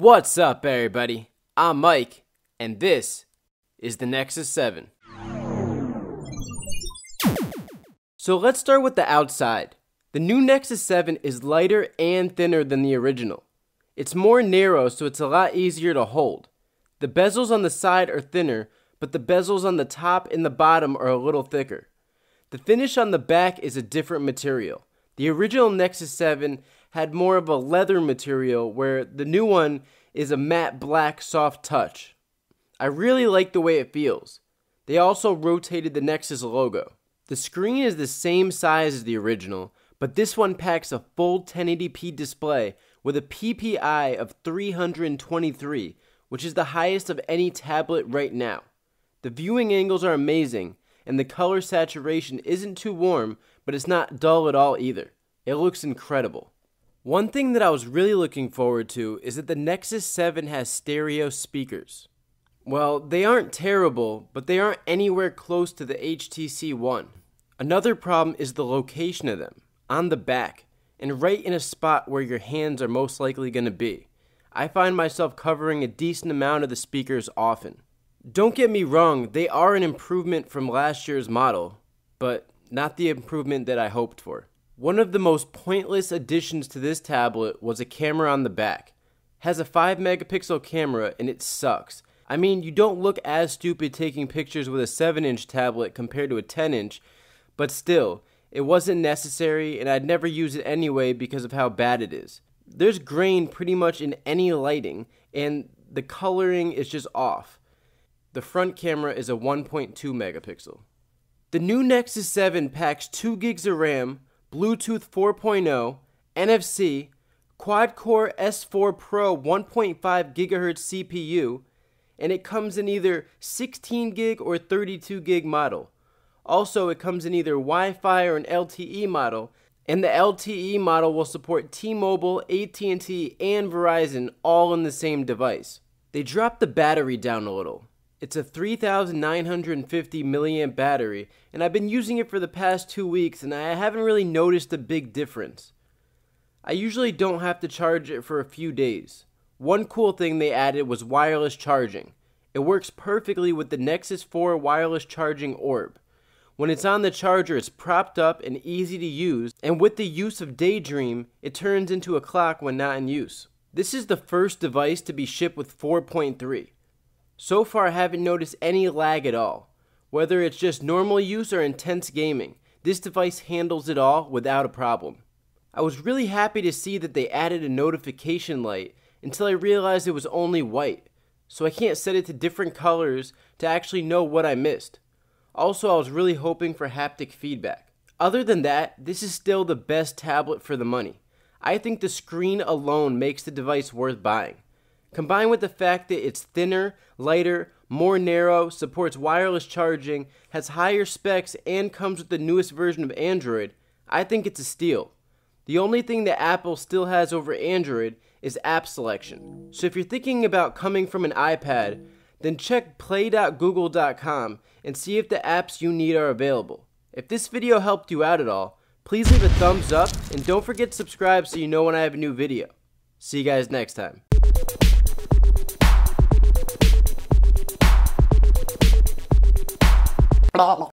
What's up, everybody? I'm Mike, and this is the Nexus 7. So let's start with the outside. The new Nexus 7 is lighter and thinner than the original. It's more narrow, so it's a lot easier to hold. The bezels on the side are thinner, but the bezels on the top and the bottom are a little thicker. The finish on the back is a different material. The original Nexus 7 had more of a leather material, where the new one is a matte black soft touch. I really like the way it feels. They also rotated the Nexus logo. The screen is the same size as the original, but this one packs a full 1080p display with a PPI of 323, which is the highest of any tablet right now. The viewing angles are amazing, and the color saturation isn't too warm, but it's not dull at all either. It looks incredible. One thing that I was really looking forward to is that the Nexus 7 has stereo speakers. Well, they aren't terrible, but they aren't anywhere close to the HTC One. Another problem is the location of them, on the back, and right in a spot where your hands are most likely going to be. I find myself covering a decent amount of the speakers often. Don't get me wrong, they are an improvement from last year's model, but not the improvement that I hoped for. One of the most pointless additions to this tablet was a camera on the back. Has a 5 megapixel camera and it sucks. I mean, you don't look as stupid taking pictures with a 7 inch tablet compared to a 10 inch, but still, it wasn't necessary and I'd never use it anyway because of how bad it is. There's grain pretty much in any lighting, and the coloring is just off. The front camera is a 1.2 megapixel. The new Nexus 7 packs 2 gigs of RAM, Bluetooth 4.0, NFC, quad core S4 Pro 1.5 gigahertz CPU, and it comes in either 16 gig or 32 gig model. Also, it comes in either Wi Fi or an LTE model, and the LTE model will support T-Mobile, AT&T, and Verizon all in the same device. They dropped the battery down a little. It's a 3950 milliamp battery, and I've been using it for the past 2 weeks and I haven't really noticed a big difference. I usually don't have to charge it for a few days. One cool thing they added was wireless charging. It works perfectly with the Nexus 4 wireless charging orb. When it's on the charger, it's propped up and easy to use, and with the use of Daydream, it turns into a clock when not in use. This is the first device to be shipped with 4.3. So far, I haven't noticed any lag at all. Whether it's just normal use or intense gaming, this device handles it all without a problem. I was really happy to see that they added a notification light until I realized it was only white, so I can't set it to different colors to actually know what I missed. Also, I was really hoping for haptic feedback. Other than that, this is still the best tablet for the money. I think the screen alone makes the device worth buying. Combined with the fact that it's thinner, lighter, more narrow, supports wireless charging, has higher specs, and comes with the newest version of Android, I think it's a steal. The only thing that Apple still has over Android is app selection. So if you're thinking about coming from an iPad, then check play.google.com and see if the apps you need are available. If this video helped you out at all, please leave a thumbs up and don't forget to subscribe so you know when I have a new video. See you guys next time. blah, blah.